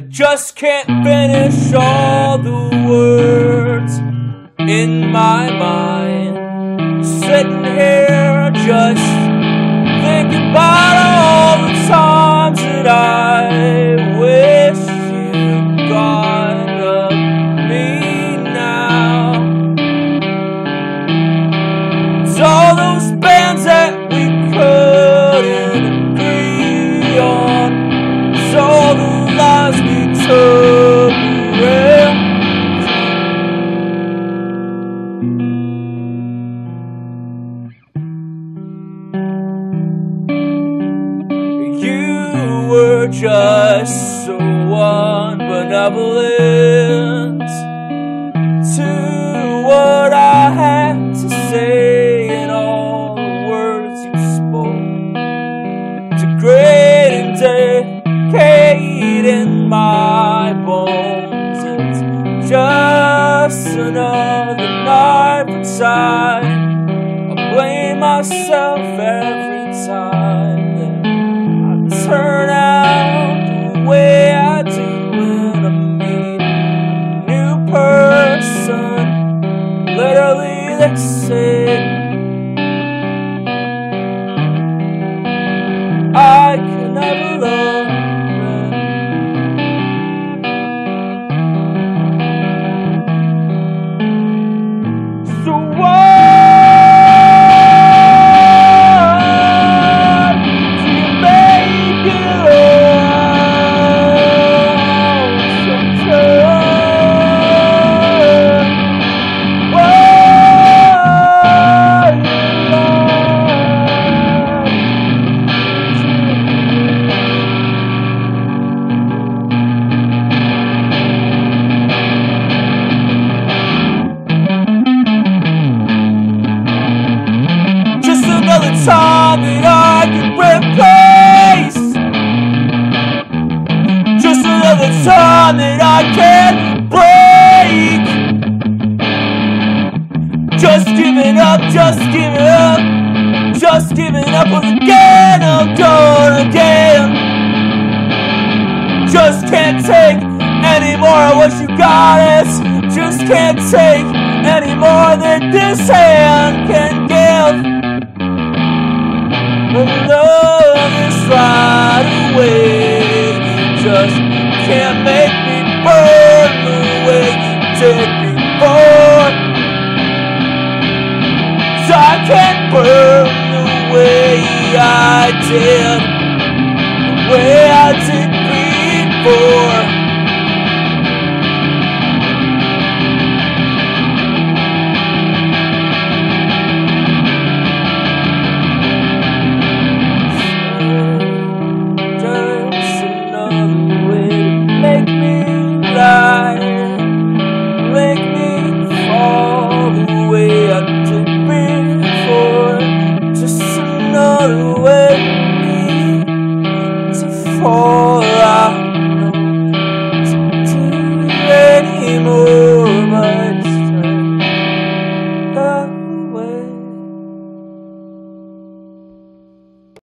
just can't finish all the words in my mind. Sitting here just thinking about all the times that I Just so unbenevolent to what I had to say and all the words you spoke. to great and decayed in my bones. It's just another knife inside. Another time that I can replace. Just another time that I can break. Just giving up, just giving up, just giving up again, I'm going again. Just can't take any more of what you got us. Just can't take any more than this hand can give. Can't make me burn the way you did before. So I can't burn the way I did.